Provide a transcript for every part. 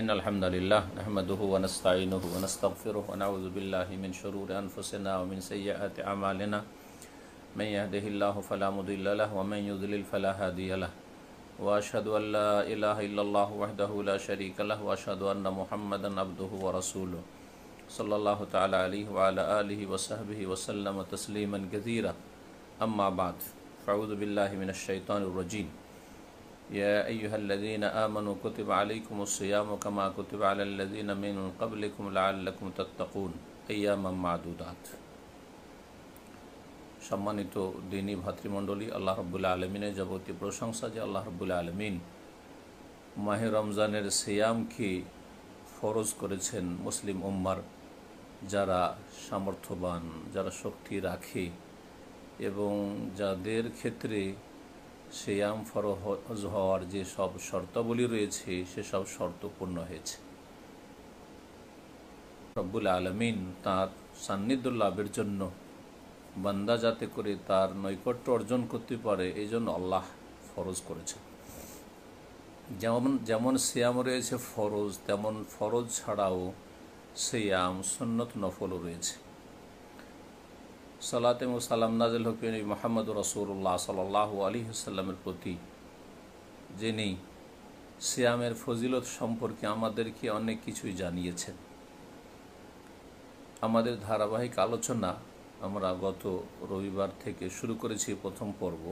इन अलहमदिल्लाहमदू वनस्तिन वनस्तफ़िर वनाउज़बिल्लिन शरूर अनफसना वमिन सैत आमालना मैं यहदिल्ला फ़लामुदिल्ल वमन युदिलफ़लाहदील वाशद वहदला शरीक वाशद महमद अब्दू व रसूल सल्ला तल वसहब वसलम तस्लीमन गज़ीरा अम्माबाद फ़ाउज़बिल्लिमिनशैतरजीम يا أيها الذين آمنوا كتب عليكم الصيام كما كتب على الذين من قبلكم لعلكم تتقون أياما معدودات সম্মানিত দিনী ভাতৃমণ্ডলী আল্লাহ রব্বুল্লা আলমিনের যাবতীয় প্রশংসা যে আল্লাহ রব্বুল্লা আলমিন মাহে রমজানের সিয়ামকে ফরজ করেছেন মুসলিম উম্মার যারা সামর্থ্যবান যারা শক্তি রাখে এবং যাদের ক্ষেত্রে সিয়াম ফরজ হওয়ার যে সব শর্তাবলী রয়েছে সেসব শর্ত পূর্ণ হয়েছে। রব্বুল আলমিন তার সান্নিধ্য লাভের জন্য বান্দা যাতে করে তার নৈকট্য অর্জন করতে পারে, এই জন্য আল্লাহ ফরজ করেছে যেমন যেমন সিয়াম রয়েছে ফরজ, তেমন ফরজ ছাড়াও সিয়াম সুন্নত নফলও রয়েছে। সালাত এবং সালাম নাজিল হকিন মোহাম্মদ রসুল্লাহ সাল আলী সাল্লামের প্রতি, যিনি সিয়ামের ফজিলত সম্পর্কে আমাদেরকে অনেক কিছুই জানিয়েছেন। আমাদের ধারাবাহিক আলোচনা আমরা গত রবিবার থেকে শুরু করেছি প্রথম পর্ব।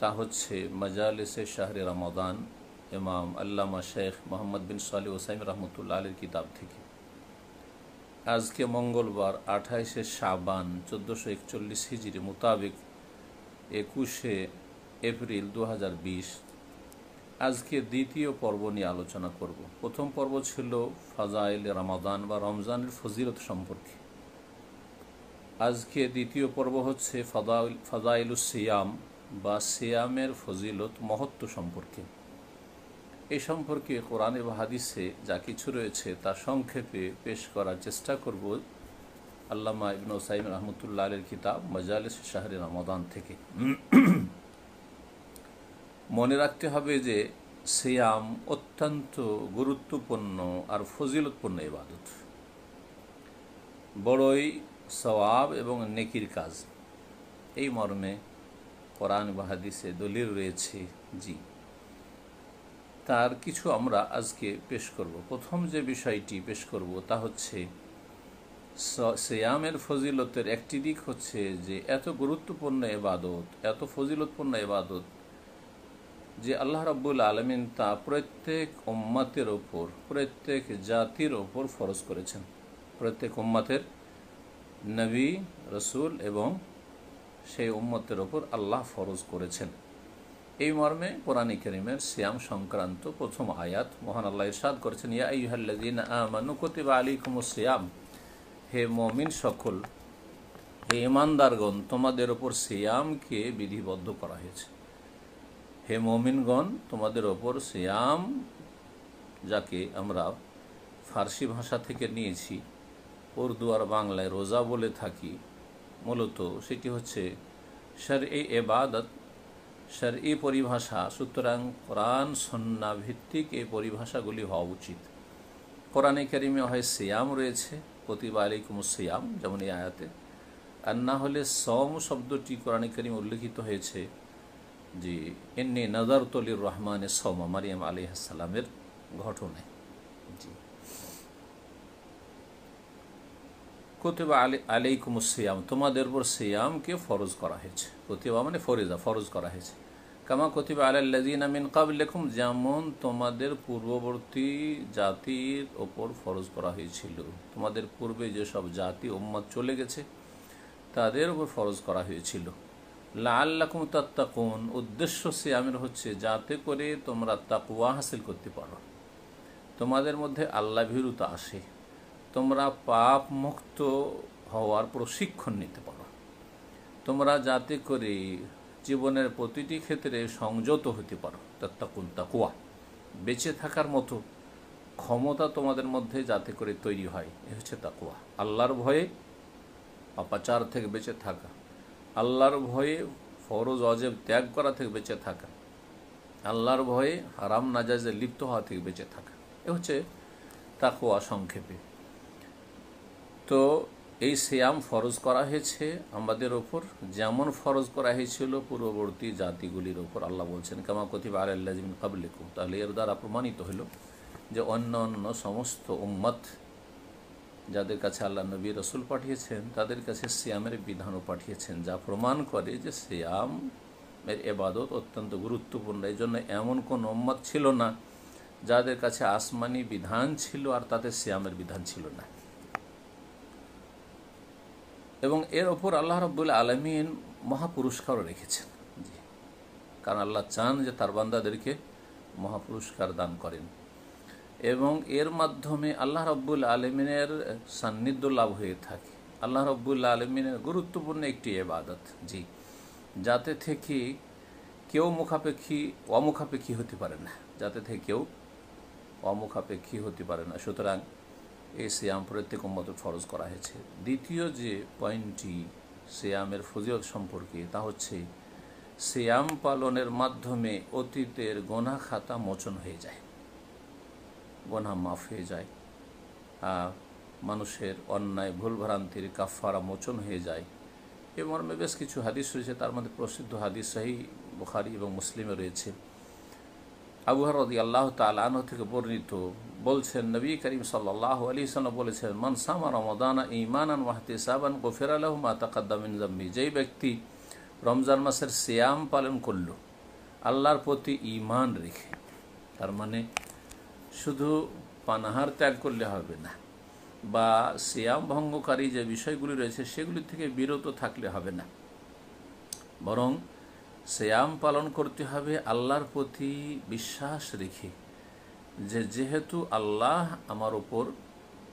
তা হচ্ছে মজালিসে শাহরে রমাদান, ইমাম আল্লামা শেখ মোহাম্মদ বিন সালি ওসাইম রহমতুল্লা আলীর কিতাব থেকে। আজকে মঙ্গলবার, আঠাইশে সাবান চোদ্দোশো একচল্লিশ হিজির মোতাবেক একুশে এপ্রিল দু হাজার বিশ। আজকে দ্বিতীয় পর্ব নিয়ে আলোচনা করব। প্রথম পর্ব ছিল ফাজাইল রামাদান বা রমজানের ফজিলত সম্পর্কে। আজকে দ্বিতীয় পর্ব হচ্ছে ফাজাইলুস সিয়াম বা সিয়ামের ফজিলত মহত্ব সম্পর্কে। এই সম্পর্কে কোরআন এবং হাদিসে যা কিছু রয়েছে তা সংক্ষেপে পেশ করার চেষ্টা করব। আল্লামা ইবন সাইম রহমতুল্লাহ আলের কিতাব মজালিস শাহরি রমাদান থেকে। মনে রাখতে হবে যে সিয়াম অত্যন্ত গুরুত্বপূর্ণ আর ফজিলতপূর্ণ ইবাদত। বড়ই সওয়াব এবং নেকির কাজ। এই মর্মে কোরআন বাহাদিসে দলিল রয়েছে, জি। তার কিছু আমরা আজকে পেশ করব। প্রথম যে বিষয়টি পেশ করব তা হচ্ছে সেয়ামের ফজিলতের একটি দিক হচ্ছে যে এত গুরুত্বপূর্ণ এবাদত, এত ফজিলতপূর্ণ এবাদত যে আল্লাহ রাব্বুল আলমিন তা প্রত্যেক উম্মাতের ওপর, প্রত্যেক জাতির ওপর ফরজ করেছেন। প্রত্যেক উম্মাতের নবী, রসুল এবং সেই উম্মতের ওপর আল্লাহ ফরজ করেছেন। এই মর্মে কোরআন করিমের শ্যাম সংক্রান্ত প্রথম আয়াত মহান আল্লাহ ইরশাদ করেছেন, ইয়া আলাইকুম সিয়াম হে মমিন সকল, হে ইমানদারগণ, তোমাদের ওপর সিয়ামকে বিধিবদ্ধ করা হয়েছে। হে মমিনগণ, তোমাদের ওপর সিয়াম যাকে আমরা ফার্সি ভাষা থেকে নিয়েছি, উর্দু আর বাংলায় রোজা বলে থাকি, মূলত সেটি হচ্ছে স্যার এই এবাদত স্যার এই পরিভাষা, সুতরাং কোরআন, সন্না ভিত্তিক এই পরিভাষাগুলি হওয়া উচিত। কোরআনে কারিমে হয় সিয়াম রয়েছে প্রতিবা আলিকুম সিয়াম, যেমন এই আয়াতে। আর না হলে সম শব্দটি কোরআনে কারিম উল্লেখিত হয়েছে যে এমনি নজর তলির রহমানের সৌমা মারিয়াম আলী আসসালামের ঘটনায় জি। কতিবা আলী সিয়াম, তোমাদের উপর সিয়ামকে ফরজ করা হয়েছে। কতিবা মানে ফরিজা, ফরজ করা হয়েছে। কামা কতিবা আলাল্লাদিন আমিন কাবলেকুম যেমন তোমাদের পূর্ববর্তী জাতির ওপর ফরজ করা হয়েছিল। তোমাদের পূর্বে যেসব জাতি, উম্মত চলে গেছে, তাদের উপর ফরজ করা হয়েছিল। লা আল্লাকুম তাত্তাকুন, উদ্দেশ্য সিয়ামের হচ্ছে যাতে করে তোমরা তাকুয়া হাসিল করতে পারো। তোমাদের মধ্যে আল্লাহ ভীরুতা আসে। তোমরা পাপ মুক্ত হওয়ার প্রশিক্ষণ নিতে পারো। তোমরা যাতে করে জীবনের প্রতিটি ক্ষেত্রে সংযত হতে পারো। তাত্তাকুন তাকুয়া। বেঁচে থাকার মতো ক্ষমতা তোমাদের মধ্যে যাতে করে তৈরি হয়, এ হচ্ছে তাকুয়া। আল্লাহর ভয়ে অপাচার থেকে বেঁচে থাকা। আল্লাহর ভয়ে ফরজ অজেব ত্যাগ করা থেকে বেঁচে থাকা। আল্লাহর ভয়ে হারাম নাজাজে লিপ্ত হওয়া থেকে বেঁচে থাকা। এ হচ্ছে তাকুয়া সংক্ষেপে। তো এই সিয়াম ফরজ করা হয়েছে আমাদের ওপর। যেমন ফরজ করা হয়েছিল পূর্ববর্তী জাতিগুলির ওপর। আল্লাহ বলছেন, কামা কতিব আল্লাহমিন কাবলিকু তাহলে এর দ্বারা প্রমাণিত হলো যে অন্য অন্য সমস্ত উম্মত যাদের কাছে আল্লাহ নবী রসুল পাঠিয়েছেন, তাদের কাছে সিয়ামের বিধানও পাঠিয়েছেন, যা প্রমাণ করে যে সিয়াম এর এবাদত অত্যন্ত গুরুত্বপূর্ণ। এই জন্য এমন কোন উম্মত ছিল না যাদের কাছে আসমানি বিধান ছিল আর তাদের সিয়ামের বিধান ছিল না। এবং এর ওপর আল্লাহ রব্বুল আলমিন মহাপুরস্কারও রেখেছেন। কারণ আল্লাহ চান যে তার বান্দাদেরকে মহাপুরস্কার দান করেন। এবং এর মাধ্যমে আল্লাহ রব্বুল আলমিনের সান্নিধ্য লাভ হয়ে থাকে। আল্লাহ রব্বুল আলমিনের গুরুত্বপূর্ণ একটি এবাদত জি, যাতে থেকে কেউ মুখাপেক্ষী, অমুখাপেক্ষী হতে পারে না। যাতে থেকে কেউ অমুখাপেক্ষী হতে পারে না। সুতরাং এই সিয়াম প্রত্যেক উম্মত ফরজ করা হয়েছে। দ্বিতীয় যে পয়েন্টটি সিয়ামের ফজিলত সম্পর্কে, তা হচ্ছে সিয়াম পালনের মাধ্যমে অতীতের গোনা খাতা মোচন হয়ে যায়। গোনা মাফ হয়ে যায় মানুষের অন্যায়, ভুলভ্রান্তির কাফারা মোচন হয়ে যায়। এ মর্মে বেশ কিছু হাদিস রয়েছে, তার মধ্যে প্রসিদ্ধ হাদিস সাহি বুখারি এবং মুসলিমে রয়েছে। আবুহার রদি আল্লাহ তালাহ থেকে বর্ণিত বলছেন, নবী করিম সাল্লাহ আলী সাল্লাম বলেছেন মনসামা রমদানা ইমানান ওয়াহতে সাবান গোফের আলহ মাতাকাদ্দামিন জম্মি যেই ব্যক্তি রমজান মাসের সিয়াম পালন করল, আল্লাহর প্রতি ইমান রেখে, তার মানে শুধু পানাহার ত্যাগ করলে হবে না, বা সিয়াম ভঙ্গকারী যে বিষয়গুলি রয়েছে, সেগুলি থেকে বিরত থাকলে হবে না, বরং শ্যাম পালন করতে হবে আল্লাহর প্রতি বিশ্বাস রেখে যে যেহেতু আল্লাহ আমার ওপর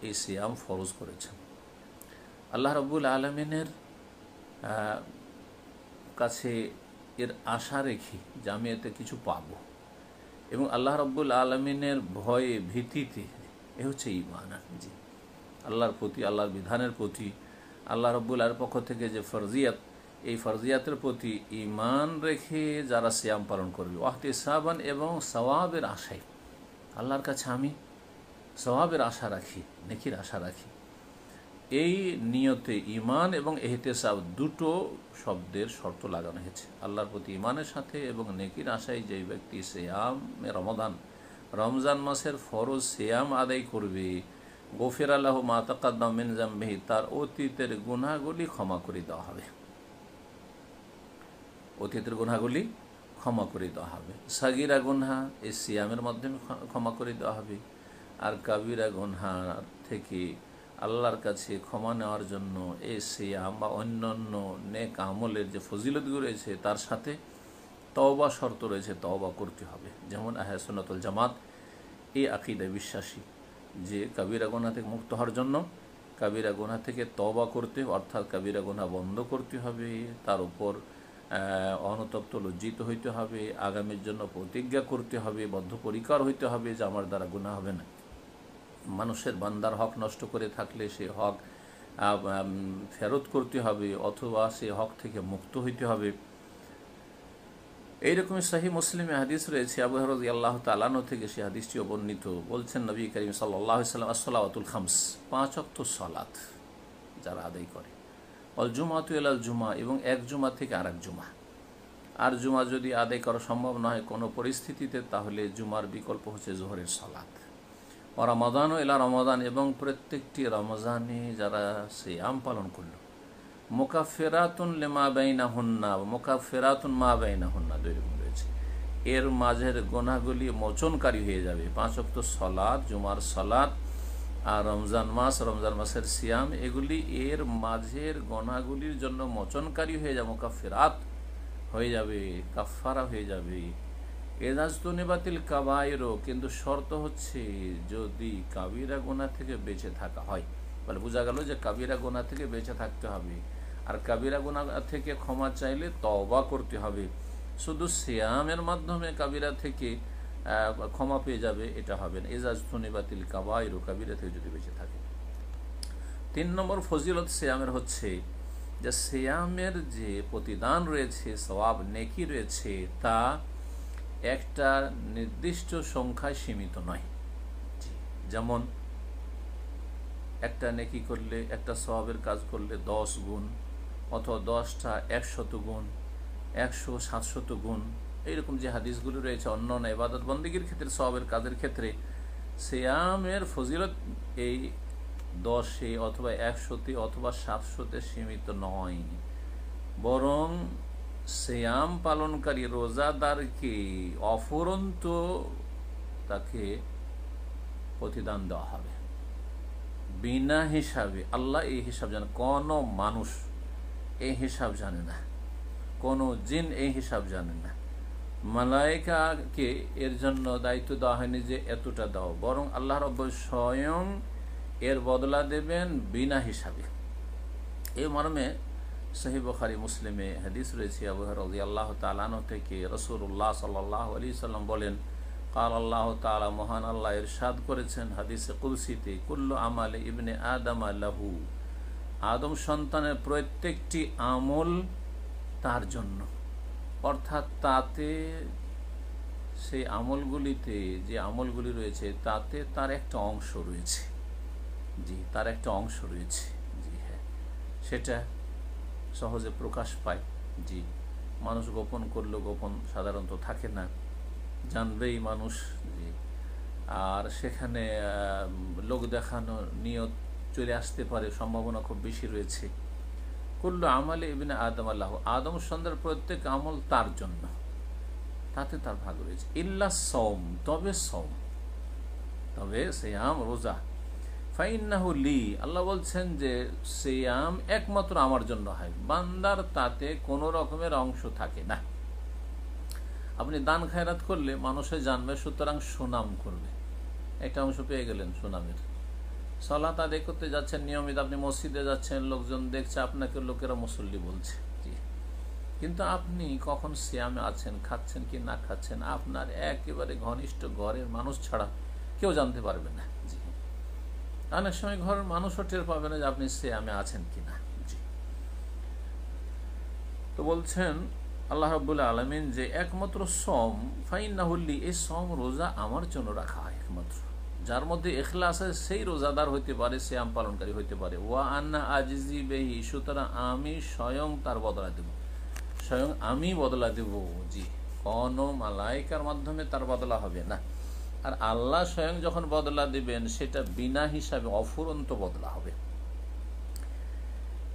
এই সিয়াম ফরজ করেছেন। আল্লাহ রব্বুল আলমিনের কাছে এর আশা রেখে যে আমি এতে কিছু পাব। এবং আল্লাহ রব্বুল আলমিনের ভয়ে ভীতিতে, এ হচ্ছে ইমান জি আল্লাহর প্রতি, আল্লাহর বিধানের প্রতি, আল্লাহ রব্বুল পক্ষ থেকে যে ফরজিয়াত এই ফরজিয়াতের প্রতি ইমান রেখে যারা শ্যাম পালন করবে। ওয়াহতে সাবান এবং সওয়াবের আশায়। আল্লাহর কাছে আমি সওয়াবের আশা রাখি, নেকির আশা রাখি। এই নিয়তে ইমান এবং এহতেসাব দুটো শব্দের শর্ত লাগানো হয়েছে। আল্লাহর প্রতি ইমানের সাথে এবং নেকির আশায় যে ব্যক্তি শ্যাম রমদান রমজান মাসের ফরজ শ্যাম আদায় করবে গোফের আল্লাহ মাতাকাদ্দাম জাম্মেহি তার অতীতের গুণাগুলি ক্ষমা করে দেওয়া হবে। অতীতের গুনাগুলি ক্ষমা করে দেওয়া হবে। সাগিরা গুনহা এই সিয়ামের মাধ্যমে ক্ষমা করে দেওয়া হবে। আর কাবিরা গুনহা থেকে আল্লাহর কাছে ক্ষমা নেওয়ার জন্য এই সিয়াম বা অন্যান্য নেক আমলের যে ফজিলতগুলো রয়েছে, তার সাথে তওবা শর্ত রয়েছে, তওবা করতে হবে। যেমন আহসনাতুল জামাত এই আকিদা বিশ্বাসী যে কাবিরা গোনা থেকে মুক্ত হওয়ার জন্য কাবিরা গোনা থেকে তবা করতে অর্থাৎ কাবিরা গোনা বন্ধ করতে হবে। তার উপর অনতপ্ত, লজ্জিত হইতে হবে, আগামীর জন্য প্রতিজ্ঞা করতে হবে, বদ্ধপরিকর হইতে হবে যে আমার দ্বারা গুণা হবে না। মানুষের বান্দার হক নষ্ট করে থাকলে সে হক ফেরত করতে হবে, অথবা সে হক থেকে মুক্ত হইতে হবে। এইরকমই সাহি মুসলিমে হাদিস রয়েছে, আবু হরদি আল্লাহ তালানো থেকে সে হাদিসটিও বর্ণিত বলছেন নবী করিম সাল্লাহ সাল্লাম আসসালাতুল খামস পাঁচ অক্ত সলাত যারা আদায় করে। অল জুমাতু এলাল জুমা এবং এক জুমা থেকে আর এক জুমা। আর জুমা যদি আদায় করা সম্ভব নয় কোনো পরিস্থিতিতে, তাহলে জুমার বিকল্প হচ্ছে জোহরের সলাত। ও রমাদান ও এলা রমাদান এবং প্রত্যেকটি রমজানে যারা সে আম পালন করল মোকা মোকাফেরাতুন লেমা বাইনা হন্না মোকাফেরাতুন মা বাইনা হন্না দুই রকম রয়েছে। এর মাঝের গোনাগুলি মোচনকারী হয়ে যাবে। পাঁচ অক্ত সলাদ জুমার সলাদ আর রমজান মাস, রমজান মাসের সিয়াম, এগুলি এর মাঝের গণাগুলির জন্য মোচনকারী হয়ে যাবে কাফেরাত হয়ে যাবে কাফারা হয়ে যাবে। এজাজ তো নেবাতিল কাবায়েরও কিন্তু শর্ত হচ্ছে যদি কাবিরা গোনা থেকে বেঁচে থাকা হয়। বলে বোঝা গেল যে কাবিরা গোনা থেকে বেঁচে থাকতে হবে। আর কাবিরা গোনা থেকে ক্ষমা চাইলে তবা করতে হবে। শুধু সিয়ামের মাধ্যমে কাবিরা থেকে ক্ষমা পেয়ে যাবে, এটা হবে না। এজাজ বাতিল কাবাইরু কাবিরা থেকে যদি বেঁচে থাকে। তিন নম্বর ফজিলত সিয়ামের হচ্ছে যে সিয়ামের যে প্রতিদান রয়েছে সবাব নেকি রয়েছে, তা একটা নির্দিষ্ট সংখ্যায় সীমিত নয়। যেমন একটা নেকি করলে, একটা সবের কাজ করলে দশ গুণ, অথবা দশটা একশত গুণ, একশো সাতশত গুণ এইরকম যে হাদিসগুলি রয়েছে, অন্য অন্য এবাদত বন্দীগীর ক্ষেত্রে সবের কাজের ক্ষেত্রে, সিয়ামের ফজিলত এই দশে অথবা একশোতে অথবা সাতশোতে সীমিত নয়। বরং শ্যাম পালনকারী রোজাদারকে অফুরন্ত তাকে প্রতিদান দেওয়া হবে। বিনা হিসাবে, আল্লাহ এই হিসাব জানে, কোনো মানুষ এই হিসাব জানে না, কোনো জিন এই হিসাব জানে না। মালাইকাকে এর জন্য দায়িত্ব দেওয়া হয়নি যে এতটা দাও। বরং আল্লাহ রব স্বয়ং এর বদলা দেবেন বিনা হিসাবে। এই মর্মে সহি বখারি মুসলিমে হাদিস রয়েছে, আবু রাজি আল্লাহ তালানো থেকে রসুল্লাহ সাল্লাহ আলী সাল্লাম বলেন, কাল আল্লাহ তালা মহান আল্লাহ ইরশাদ করেছেন হাদিসে কুলসিতে কুল্লু আমালে ইবনে আদম আল্লাহু আদম সন্তানের প্রত্যেকটি আমল তার জন্য। অর্থাৎ তাতে সেই আমলগুলিতে যে আমলগুলি রয়েছে, তাতে তার একটা অংশ রয়েছে। জি, তার একটা অংশ রয়েছে। জি হ্যাঁ। সেটা সহজে প্রকাশ পায়। জি, মানুষ গোপন করলেও গোপন সাধারণত থাকে না। জানবেই মানুষ, জি। আর সেখানে লোক দেখানো নিয়ত চলে আসতে পারে, সম্ভাবনা খুব বেশি রয়েছে। করল আমলে ইবিনে আদম আল্লাহ। আদম সন্ধ্যার প্রত্যেক আমল তার জন্য। তাতে তার ভাগ রয়েছে। ইল্লা সৌম তবে সৌম তবে সেয়াম, রোজা। ফাইন্নাহু লি, আল্লাহ বলছেন যে সেয়াম একমাত্র আমার জন্য হয়। বান্দার তাতে কোনো রকমের অংশ থাকে না। আপনি দান খায়রাত করলে মানুষে জানবে, সুতরাং সুনাম করবে। একটা অংশ পেয়ে গেলেন সুনামের। সলাত আদায় করতে যাচ্ছেন, নিয়মিত আপনি মসজিদে যাচ্ছেন, লোকজন দেখছে, আপনাকে লোকেরা মুসল্লি বলছে। কিন্তু আপনি কখন শ্যামে আছেন, খাচ্ছেন কি না খাচ্ছেন, আপনার একেবারে ঘনিষ্ঠ ঘরের মানুষ ছাড়া কেউ জানতে পারবে না। জি। অনেক সময় ঘরের মানুষও টের পাবে না যে আপনি শ্যামে আছেন কি না জি। তো বলছেন আল্লাহ রবুল্লা আলমিন যে একমাত্র সম ফাইন না হল্লি এই সম রোজা আমার জন্য রাখা হয় একমাত্র। যার মধ্যে এখলা আছে সেই রোজাদার হইতে পারে শ্যাম পালনকারী হইতে পারে। ওয়া আন্না আজিজি বেহি, সুতরাং আমি স্বয়ং তার বদলা দেব। স্বয়ং আমি বদলা দেব, জি। কোন মালাইকার মাধ্যমে তার বদলা হবে না। আর আল্লাহ স্বয়ং যখন বদলা দিবেন, সেটা বিনা হিসাবে অফুরন্ত বদলা হবে।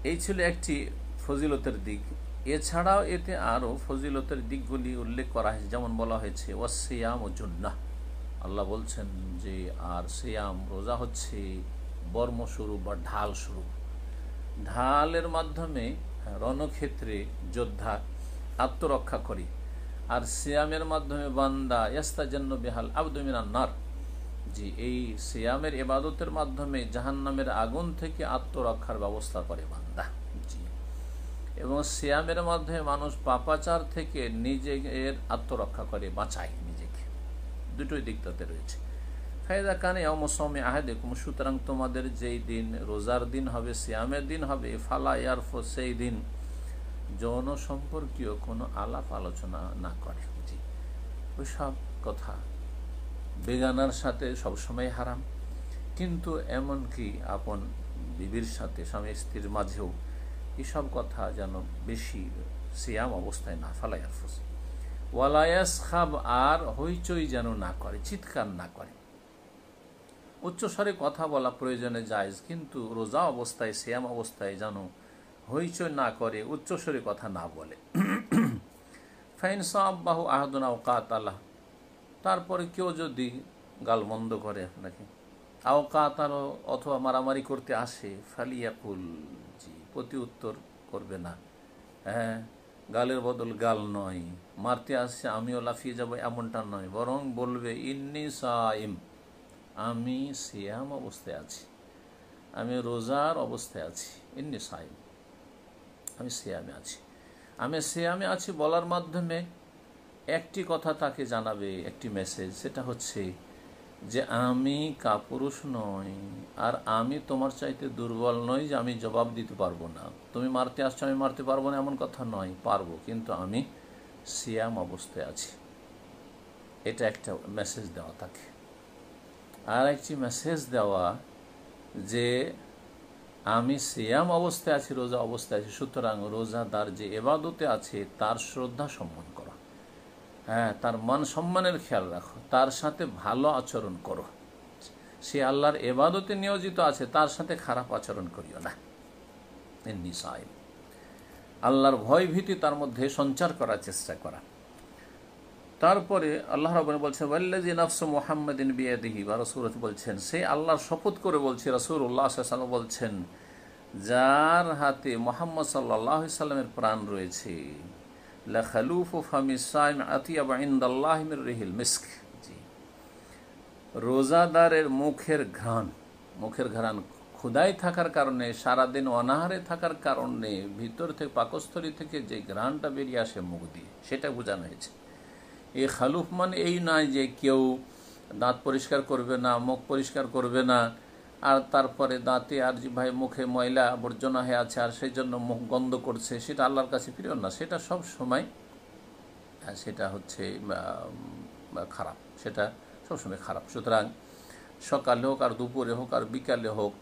এই ছিল একটি ফজিলতের দিক। এছাড়াও এতে আরও ফজিলতের দিকগুলি উল্লেখ করা হয়েছে। যেমন বলা হয়েছে ওয়াসিয়াম ও জন্না আল্লাহ বলছেন যে, আর সিয়াম রোজা হচ্ছে বর্মস্বরূপ বা ঢাল স্বরূপ। ঢালের মাধ্যমে রণক্ষেত্রে যোদ্ধা আত্মরক্ষা করি। আর সিয়ামের মাধ্যমে বান্দা জন্য বেহাল আবদমিনান্নার জি, এই সিয়ামের এবাদতের মাধ্যমে জাহান্নামের আগুন থেকে আত্মরক্ষার ব্যবস্থা করে বান্দা। জি। এবং সিয়ামের মাধ্যমে মানুষ পাপাচার থেকে নিজের আত্মরক্ষা করে, বাঁচায়। দুটোই দিক তাতে রয়েছে। ফায়দা কানে অমসমে আহেদেকুম, সুতরাং তোমাদের যেই দিন রোজার দিন হবে, সিয়ামের দিন হবে, ফালা ইয়ারফ, সেই দিন যৌন সম্পর্কীয় কোনো আলাপ আলোচনা না করে। জি। ওইসব কথা বেগানার সাথে সবসময় হারাম। কিন্তু এমনকি আপন বিবির সাথে, স্বামী স্ত্রীর মাঝেও এসব কথা যেন বেশি সিয়াম অবস্থায় না ফালাই ফালাইয়ারফুস ওয়ালায়াস খাব আর হইচই যেন না করে, চিৎকার না করে। উচ্চস্বরে কথা বলা প্রয়োজনে যায় কিন্তু রোজা অবস্থায় শ্যাম অবস্থায় যেন হইচই না করে উচ্চস্বরে কথা না বলে। ফাইন সাহবাহু আহদনা ওকাত আল্লাহ। তারপরে কেউ যদি গালমন্দ করে আপনাকে আওকাত আলো অথবা মারামারি করতে আসে, ফালিয়াকুল, জি, প্রতি উত্তর করবে না। হ্যাঁ গালের বদল গাল নয়। মারতে আসছে, আমিও লাফিয়ে যাব এমনটা নয়। বরং বলবে, ইন্নি সাইম, আমি সিয়াম অবস্থায় আছি। আমি রোজার অবস্থায় আছি। ইন্নি সাইম, আমি সিয়ামে আছি। আমি সিয়ামে আছি বলার মাধ্যমে একটি কথা তাকে জানাবে, একটি মেসেজ, সেটা হচ্ছে যে আমি কাপুরুষ নই, আর আমি তোমার চাইতে দুর্বল নই যে আমি জবাব দিতে পারব না। তুমি মারতে আসছো, আমি মারতে পারব না এমন কথা নয়, পারব, কিন্তু আমি সিয়াম অবস্থায় আছি। এটা একটা মেসেজ দেওয়া থাকে। আর একটি মেসেজ দেওয়া যে আমি সিয়াম অবস্থায় আছি, রোজা অবস্থায় আছি, সুতরাং রোজাদার যে এবাদতে আছে, তার শ্রদ্ধা সম্মান করা। হ্যাঁ তার মান সম্মানের খেয়াল রাখো, তার সাথে ভালো আচরণ করো। সে আল্লাহর এবাদতে নিয়োজিত আছে, তার সাথে খারাপ আচরণ করিও না। নিসাইল আল্লাহর ভয় ভীতি তার মধ্যে সঞ্চার করার চেষ্টা করা। তারপরে আল্লাহ রবনে বলছেন ওয়াল্লাজি নফস মোহাম্মদিন বিয়াদিহি বা রসুরত বলছেন, সে আল্লাহর শপথ করে বলছে রসুর উল্লাহ সাল্লাম বলছেন, যার হাতে মোহাম্মদ সাল্লাহ সাল্লামের প্রাণ রয়েছে মিস্ক। জি। রোজাদারের মুখের ঘ্রাণ মুখের ঘ্রাণ ক্ষুদাই থাকার কারণে, সারাদিন অনাহারে থাকার কারণে, ভিতর থেকে, পাকস্থলী থেকে যে ঘ্রাণটা বেরিয়ে আসে মুখ দিয়ে, সেটা বোঝানো হয়েছে। এই খালুফ মানে এই নয় যে কেউ দাঁত পরিষ্কার করবে না, মুখ পরিষ্কার করবে না আর তারপরে দাঁতে আর ভাই মুখে ময়লা আবর্জনা হয়ে আছে, আর সেই জন্য মুখ গন্ধ করছে, সেটা আল্লাহর কাছে প্রিয় না, সেটা সব সময় সেটা হচ্ছে খারাপ, সেটা সবসময় খারাপ। সুতরাং সকালে হোক আর দুপুরে হোক আর বিকালে হোক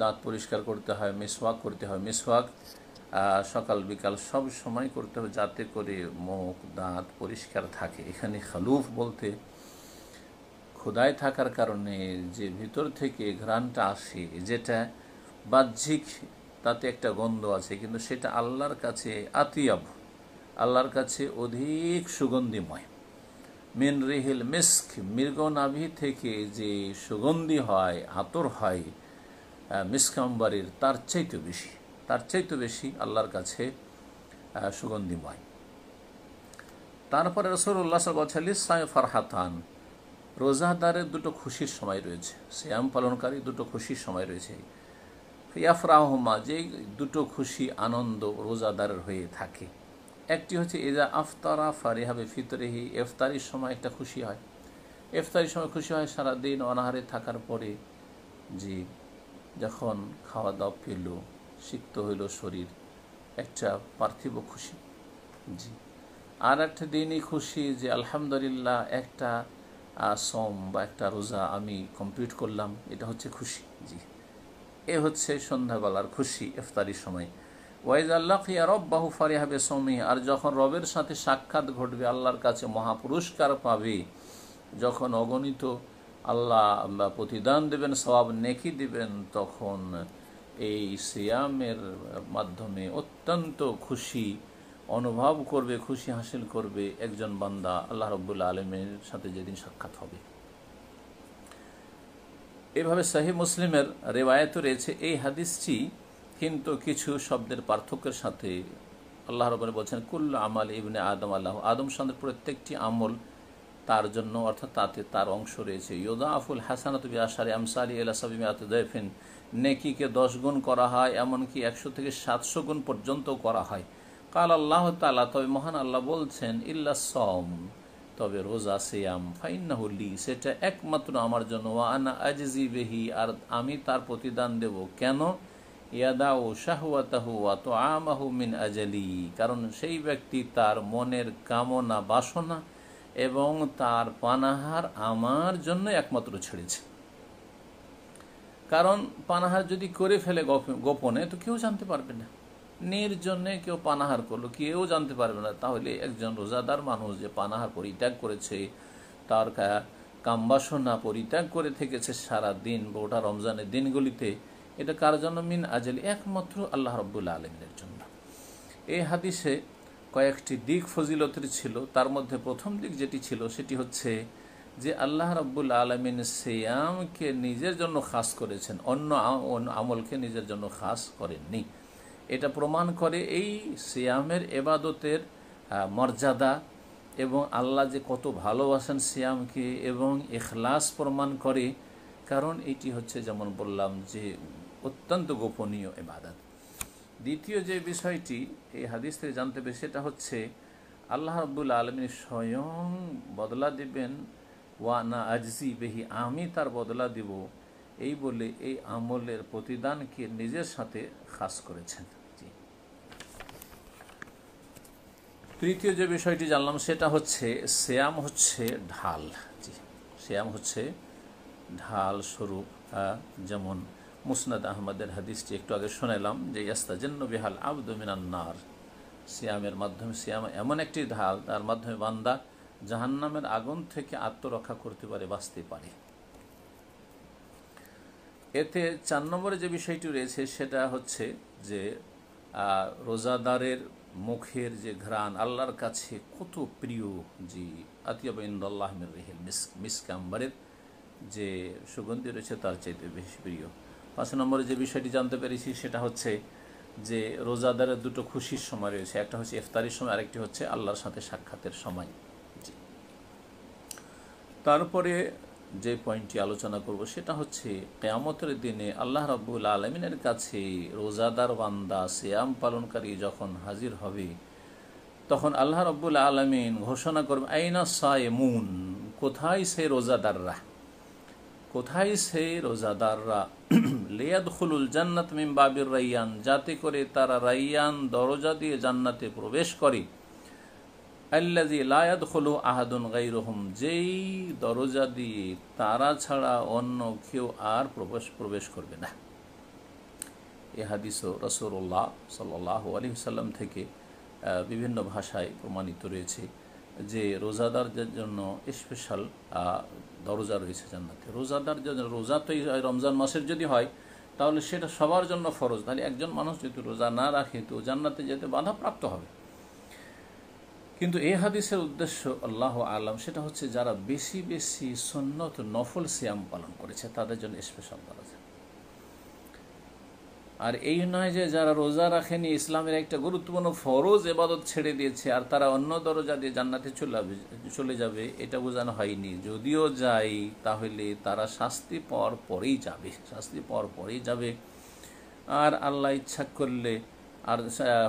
দাঁত পরিষ্কার করতে হয়, মিসওয়াক করতে হয়। মিসওয়াক সকাল বিকাল সব সময় করতে হবে যাতে করে মুখ, দাঁত পরিষ্কার থাকে। এখানে খালুফ বলতে ক্ষুদায় থাকার কারণে যে ভিতর থেকে ঘ্রাণটা আসে, যেটা বাহ্যিক, তাতে একটা গন্ধ আছে, কিন্তু সেটা আল্লাহর কাছে আতিয়াব। আল্লাহর কাছে অধিক সুগন্ধিময়। মেন রিহিল মিস্ক মৃগনাভি থেকে যে সুগন্ধি হয়, আতর হয় মিসকাম্বারির তার চাইতে বেশি। তার চাইতে বেশি আল্লাহর কাছে সুগন্ধিময়। তারপরে রসুল্লাহ বলছেন ইসাই ফারহাতান। রোজাদারের দুটো খুশির সময় রয়েছে শ্যাম পালনকারী দুটো খুশির সময় রয়েছে। ইয়াফরাহমা যে দুটো খুশি আনন্দ রোজাদারের হয়ে থাকে। একটি হচ্ছে এজা আফতারা ফারিহাবে ফিতরেহি ইফতারির সময় একটা খুশি হয়। ইফতারির সময় খুশি হয় সারাদিন অনাহারে থাকার পরে যে যখন খাওয়া দাওয়া পেল, সিক্ত হইল শরীর, একটা পার্থিব খুশি। জি। আর একটা দিনই খুশি যে আলহামদুলিল্লাহ একটা সম বা একটা রোজা আমি কমপ্লিট করলাম, এটা হচ্ছে খুশি। জি। এ হচ্ছে সন্ধ্যাবেলার খুশি, ইফতারির সময়। ওয়াইজ আল্লাহ রব বাহু ফারিহাবে সমি আর যখন রবের সাথে সাক্ষাৎ ঘটবে, আল্লাহর কাছে মহাপুরস্কার পাবে। যখন অগণিত আল্লাহ প্রতিদান দেবেন সবাব নেকি দিবেন, তখন এই সিয়ামের মাধ্যমে অত্যন্ত খুশি অনুভব করবে, খুশি হাসিল করবে একজন বান্দা, আল্লাহ রব্বুল্লা আলমের সাথে যেদিন সাক্ষাৎ হবে। এভাবে শাহী মুসলিমের রেওয়ায়ত রয়েছে। এই হাদিসটি কিন্তু কিছু শব্দের পার্থক্যের সাথে আল্লাহ রবনে বলছেন, কুল্ল আমাল ইবনে আদম আল্লাহ। আদম সন্দের প্রত্যেকটি আমল তার জন্য, অর্থাৎ তাতে তার অংশ রয়েছে। ইয়োদা আফুল হাসানাত আশারি আমসালি এলাসাবিম আতদাইফিন নেকিকে দশ গুণ করা হয়, এমনকি একশো থেকে সাতশো গুণ পর্যন্ত করা হয়। কাল আল্লাহ তালা তবে মহান আল্লাহ বলছেন, ইল্লা সম তবে রোজা সিয়াম। ফাইনাহুল্লি সেটা একমাত্র আমার জন্য। আনা আজজি বেহি, আর আমি তার প্রতিদান দেব। কেন? ইয়াদাউ শাহুয়াতাহু তো আমাহু মিন আজালি, কারণ সেই ব্যক্তি তার মনের কামনা, বাসনা এবং তার পানাহার আমার জন্য একমাত্র ছেড়েছে। কারণ পানাহার যদি করে ফেলে গোপনে, তো কেউ জানতে পারবে না। নির্জনে কেউ পানাহার করল, কেউ জানতে পারবে না। তাহলে একজন রোজাদার মানুষ যে পানাহার পরিত্যাগ করেছে, তার কামবাসনা পরিত্যাগ করে থেকেছে সারা দিন, গোটা রমজানের দিনগুলিতে, এটা কার জন্য? মিন আজলি, একমাত্র আল্লাহ রব্বুল্লা আলমিনের জন্য। এই হাদিসে কয়েকটি দিক ফজিলতের ছিল। তার মধ্যে প্রথম দিক যেটি ছিল, সেটি হচ্ছে যে আল্লাহ রব্বুল আলমিন সিয়ামকে নিজের জন্য খাস করেছেন। অন্য আমলকে নিজের জন্য খাস করেননি। এটা প্রমাণ করে এই সিয়ামের এবাদতের মর্যাদা এবং আল্লাহ যে কত ভালোবাসেন সিয়ামকে এবং এখলাস প্রমাণ করে। কারণ এটি হচ্ছে যেমন বললাম যে অত্যন্ত গোপনীয় এবাদত। দ্বিতীয় যে বিষয়টি এই হাদিস থেকে জানতে হবে সেটা হচ্ছে, আল্লাহ রব্বুল আলমী স্বয়ং বদলা দিবেন ওয়ানা আজজি বেহি, আমি তার বদলা দিব। এই বলে এই আমলের প্রতিদানকে নিজের সাথে খাস করেছেন জি তৃতীয় যে বিষয়টি জানলাম, সেটা হচ্ছে শ্যাম হচ্ছে ঢাল। জি, শ্যাম হচ্ছে ঢাল স্বরূপ। যেমন মুসনাদ আহমদের হাদিসটি একটু আগে শোনালাম যে ইয়াস্তা ইয়াস্তাজেন্ন বিহাল আবদমিনান্নার সিয়ামের মাধ্যমে সিয়াম এমন একটি ঢাল, তার মাধ্যমে বান্দা জাহান্নামের আগুন থেকে আত্মরক্ষা করতে পারে, বাঁচতে পারে। এতে চার নম্বরে যে বিষয়টি রয়েছে, সেটা হচ্ছে যে রোজাদারের মুখের যে ঘ্রাণ, আল্লাহর কাছে কত প্রিয় যে জি আতিয়াবাইন্দাল্লাহমের রেহেল মিস, মিসকাম্বারের যে সুগন্ধি রয়েছে তার চাইতে বেশি প্রিয়। পাঁচ নম্বরে যে বিষয়টি জানতে পেরেছি সেটা হচ্ছে যে রোজাদারের দুটো খুশির সময় রয়েছে। একটা হচ্ছে ইফতারির সময়, আরেকটি হচ্ছে আল্লাহর সাথে সাক্ষাতের সময়। তারপরে যে পয়েন্টটি আলোচনা করব সেটা হচ্ছে, কেয়ামতের দিনে আল্লাহ রাবুল আলমিনের কাছে রোজাদার বান্দা সিয়াম পালনকারী যখন হাজির হবে, তখন আল্লাহ রব্বুল আলমিন ঘোষণা করবে আইনা সায়েমুন? কোথায় সে রোজাদাররা? কোথায় সে রোজাদাররা? লেয়াদ খুলুল জান্নাত মিম বাবির রাইয়ান, যাতে করে তারা রাইয়ান দরজা দিয়ে জান্নাতে প্রবেশ করে। আল্লাজি লায়াদ হলো আহাদুন গাইরহম যেই দরজা দিয়ে তারা ছাড়া অন্য কেউ আর প্রবেশ প্রবেশ করবে না। এ হাদিসও রসুল্লাহ সাল্লাহ আলী সাল্লাম থেকে বিভিন্ন ভাষায় প্রমাণিত রয়েছে যে রোজাদারদের জন্য স্পেশাল দরজা রয়েছে জান্নাতে। রোজাদার রোজা তো রমজান মাসের যদি হয়, তাহলে সেটা সবার জন্য ফরজ। তাহলে একজন মানুষ যদি রোজা না রাখে, তো জান্নাতে যেতে বাধাপ্রাপ্ত হবে। কিন্তু এই হাদিসের উদ্দেশ্য, আল্লাহ আলম, সেটা হচ্ছে যারা বেশি বেশি সন্ন্যত নফল সিয়াম পালন করেছে, তাদের জন্য স্পেশাল দরজা আর এই নয় যে যারা রোজা রাখেনি, ইসলামের একটা গুরুত্বপূর্ণ ফরজ এবাদত ছেড়ে দিয়েছে, আর তারা অন্য দরজা দিয়ে জান্নাতে চলে যাবে, এটা বোঝানো হয়নি। যদিও যাই, তাহলে তারা শাস্তি পাওয়ার পরেই যাবে, শাস্তি পাওয়ার পরেই যাবে। আর আল্লাহ ইচ্ছা করলে আর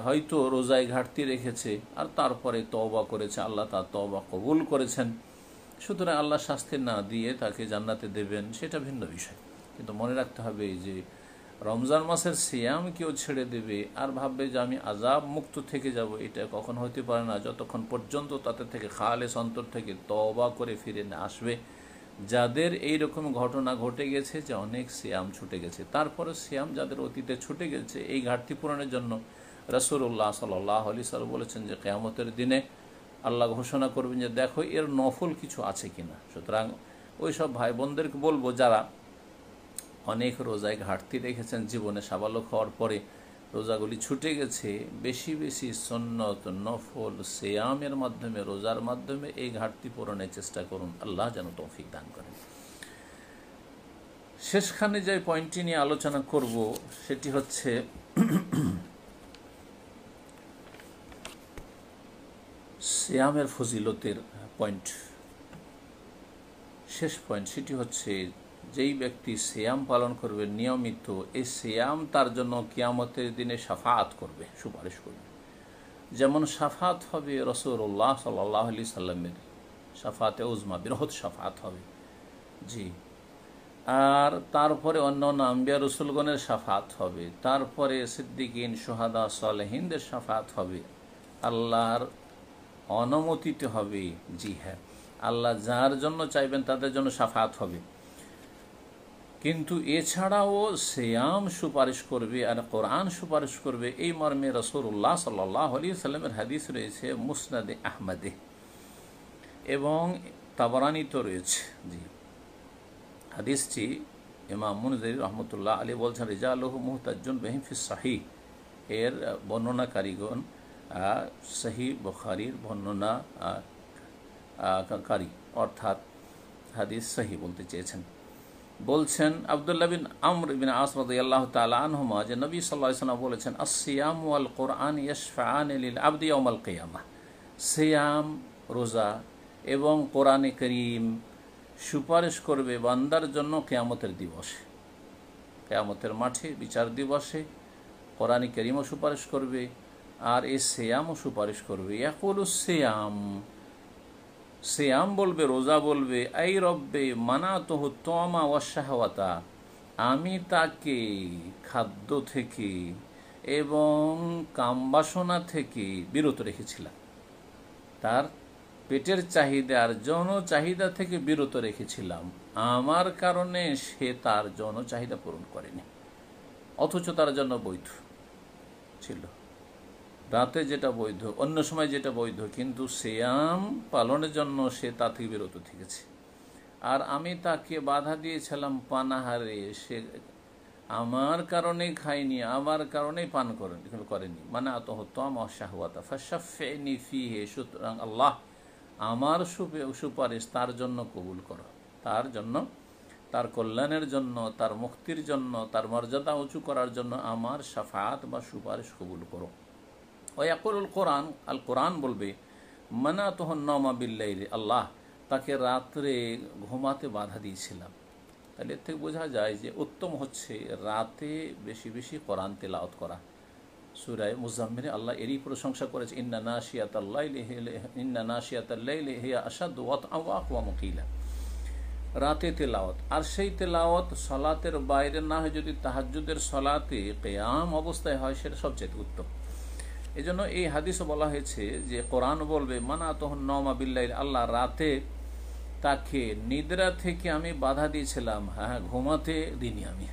হয়তো রোজায় ঘাটতি রেখেছে, আর তারপরে তওবা করেছে, আল্লাহ তার তওবা কবুল করেছেন। সুতরাং আল্লাহ শাস্তি না দিয়ে তাকে জান্নাতে দেবেন, সেটা ভিন্ন বিষয়। কিন্তু মনে রাখতে হবে যে, রমজান মাসের সিয়াম কেউ ছেড়ে দেবে, আর ভাববে যে আমি আজাব মুক্ত থেকে যাব, এটা কখন হতে পারে না। যতক্ষণ পর্যন্ত তাদের থেকে খালেস অন্তর থেকে তবা করে ফিরে না আসবে যাদের এই রকম ঘটনা ঘটে গেছে যে অনেক সিয়াম ছুটে গেছে তারপরে সিয়াম যাদের অতীতে ছুটে গেছে, এই ঘাটতি পূরণের জন্য রসুল্লাহ সাল্লাহ আলি সাল বলেছেন যে কেয়ামতের দিনে আল্লাহ ঘোষণা করবেন যে দেখো এর নফল কিছু আছে কিনা। সুতরাং ওই সব ভাই বোনদেরকে বলব যারা অনেক রোজায় ঘাটতি রেখেছেন জীবনে সাবালক হওয়ার পরে রোজাগুলি ছুটে গেছে, বেশি বেশি সন্নত, নফল, সেয়ামের মাধ্যমে, রোজার মাধ্যমে এই ঘাটতি পূরণের চেষ্টা করুন। আল্লাহ যেন তৌফিক দান করেন। শেষখানে যে পয়েন্টটি নিয়ে আলোচনা করব, সেটি হচ্ছে শ্যামের ফজিলতের পয়েন্ট শেষ পয়েন্ট সেটি হচ্ছে যেই ব্যক্তি শ্যাম পালন করবে নিয়মিত, এই শ্যাম তার জন্য কিয়ামতের দিনে সাফাত করবে, সুপারিশ করবে। যেমন সাফাত হবে রসুল্লাহ সাল্লাহ আলি সাল্লামের, সাফাতে উজমা, বৃহৎ সাফাত হবে। জি। আর তারপরে অন্য অন্য আম্বিয়া রসুলগণের সাফাত হবে, তারপরে সিদ্দিকিন, সোহাদা, সালেহিনদের সাফাত হবে। আল্লাহর অনুমতিতে হবে, জি হ্যাঁ। আল্লাহ যার জন্য চাইবেন তাদের জন্য সাফাত হবে। কিন্তু এছাড়াও শ্যাম সুপারিশ করবে আর কোরআন সুপারিশ করবে এই মর্মে রসুল্লাহ সাল্লাহ আলী সাল্লামের হাদিস রয়েছে মুসনাদে আহমদে। এবং তাবরানিত রয়েছে, জি। হাদিসটি ইমাম মুনজির রহমতুল্লাহ আলী বলছেন রেজা আলহ মুহতাজুন বেহিফি শাহি এর বর্ণনাকারীগণ সহি বখারির বর্ণনা কারী, অর্থাৎ হাদিস সহি বলতে চেয়েছেন। বলছেন আবদুল্লাহ বিন আমর বিন আসরদ আল্লাহ তালা আনহুমা যে নবী সাল্লাহ সাল্লাম বলেছেন আসিয়াম ওয়াল কোরআন ইয়সফান আবদি অমাল কেয়ামা। সিয়াম, রোজা এবং কোরআনে করিম সুপারিশ করবে বান্দার জন্য কেয়ামতের দিবসে। কেয়ামতের মাঠে বিচার দিবসে কোরআনে করিমও সুপারিশ করবে আর এ সেয়ামও সুপারিশ করবে। ইয়াকুল সেয়াম সেয়াম বলবে, রোজা বলবে, এই রব্বে মানা তোহ তমা ওয়াশাহওয়াতা আমি তাকে খাদ্য থেকে এবং কামবাসনা থেকে বিরত রেখেছিলাম। তার পেটের চাহিদা আর যৌন চাহিদা থেকে বিরত রেখেছিলাম। আমার কারণে সে তার যৌন চাহিদা পূরণ করেনি, অথচ তার জন্য বৈধ ছিল। রাতে যেটা বৈধ, অন্য সময় যেটা বৈধ, কিন্তু শ্যাম পালনের জন্য সে তা থেকে বিরত থেকেছে। আর আমি তাকে বাধা দিয়েছিলাম পানাহারে, সে আমার কারণে খাইনি আমার কারণেই পান করেনি করেনি। মানে আত হতাম অশাহওয়াতা ফাশাফেনি ফিহে, সুতরাং আল্লাহ আমার সুপারিশ তার জন্য কবুল করো। তার জন্য, তার কল্যাণের জন্য, তার মুক্তির জন্য, তার মর্যাদা উঁচু করার জন্য আমার সাফাত বা সুপারিশ কবুল করো। ওয়াকুল কোরআন আল কোরআন বলবে মানা তহন নমা বিল্লাই আল্লাহ তাকে রাত্রে ঘুমাতে বাধা দিয়েছিলাম। তাহলে এর থেকে বোঝা যায় যে উত্তম হচ্ছে রাতে বেশি বেশি কোরআন তেলাওত করা। সুরায় মুজাম্মিরে আল্লাহ এরই প্রশংসা করেছে, ইন্না নাশিয়াত আল্লাহ ইন্না নাশিয়াত হিয়া আসাদ ওয়াত আওয়া মুকিলা। রাতে তেলাওয়াত। আর সেই তেলাওয়াত সলাতের বাইরে না হয় যদি তাহাজুদের সলাতে কেয়াম অবস্থায় হয়, সেটা সবচেয়ে উত্তম। এই জন্য এই হাদিসও বলা হয়েছে যে কোরআন বলবে, মানা তখন নমা বিল্লাহ আল্লাহ রাতে তাকে নিদ্রা থেকে আমি বাধা দিয়েছিলাম। হ্যাঁ ঘুমাতে দিনি আমি।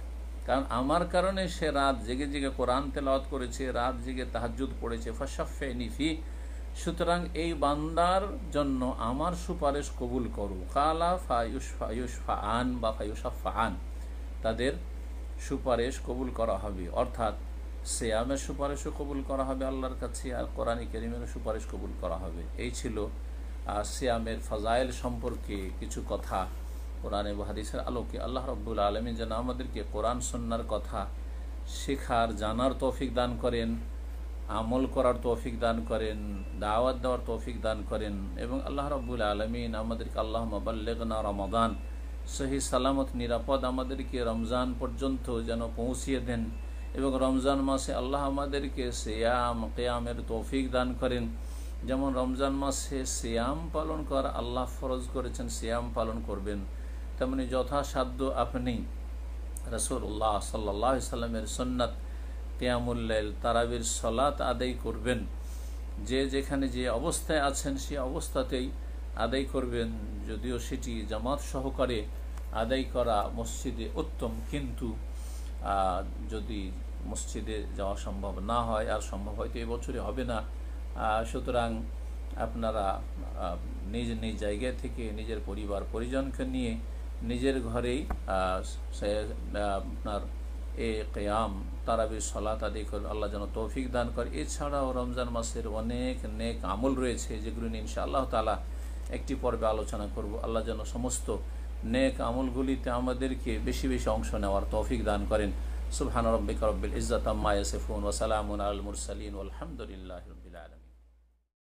কারণ আমার কারণে সে রাত জেগে জেগে কোরআন তেলাওয়াত করেছে, রাত জেগে তাহাজুদ পড়েছে। ফসাফে নিফি সুতরাং এই বান্দার জন্য আমার সুপারিশ কবুল করু। কালা ফায়ুস ফায়ুসফা আন বা ফায়ুসাফা আন তাদের সুপারিশ কবুল করা হবে। অর্থাৎ সেয়ামের সুপারিশও কবুল করা হবে আল্লাহর কাছে আর কোরআন করিমের সুপারিশ কবুল করা হবে। এই ছিল সিয়ামের ফাজাইল সম্পর্কে কিছু কথা কোরআনে হাদিসের আলোকে। আল্লাহ রব্বুল আলমী যেন আমাদেরকে কোরআন সন্ন্যার কথা শেখার, জানার তৌফিক দান করেন, আমল করার তৌফিক দান করেন, দাওয়াত দেওয়ার তৌফিক দান করেন এবং আল্লাহ রব্বুল আলমিন আমাদেরকে আল্লাহ মাবাল্লেগনা রমাদান, সহি সালামত, নিরাপদ আমাদেরকে রমজান পর্যন্ত যেন পৌঁছিয়ে দেন। এবং রমজান মাসে আল্লাহ আমাদেরকে সেয়াম, কেয়ামের তৌফিক দান করেন। যেমন রমজান মাসে সিয়াম পালন করা আল্লাহ ফরজ করেছেন, সিয়াম পালন করবেন। তেমনি যথাসাধ্য আপনি রসুল্লাহ সাল্লাহ সাল্লামের সন্ন্যত কেয়ামুল্লাইল তারাবির সলাত আদায় করবেন। যে যেখানে যে অবস্থায় আছেন, সে অবস্থাতেই আদায় করবেন। যদিও সেটি জামাত সহকারে আদায় করা মসজিদে উত্তম, কিন্তু যদি মসজিদে যাওয়া সম্ভব না হয়, আর সম্ভব হয়তো এবছরে হবে না সুতরাং আপনারা নিজ নিজ জায়গা থেকে নিজের পরিবার, পরিজনকে নিয়ে নিজের ঘরেই আপনার এ কেয়াম, তারাবির সলাত আদি করে আল্লাহ যেন তৌফিক দান করে। এছাড়াও রমজান মাসের অনেক নেক আমল রয়েছে, যেগুলো নিয়ে ইনশা আল্লাহ তালা একটি পর্বে আলোচনা করব। আল্লাহ যেন সমস্ত নেক আমলগুলিতে আমাদেরকে বেশি বেশি অংশ নেওয়ার তৌফিক দান করেন। সুবহান রব্বিক রব্বিল ইজ্জাত আম্মা ইয়াসিফুন ওয়া সালামুন আলাল মুরসালিন। ওয়ালহামদুলিল্লাহি রাব্বিল আলামিন।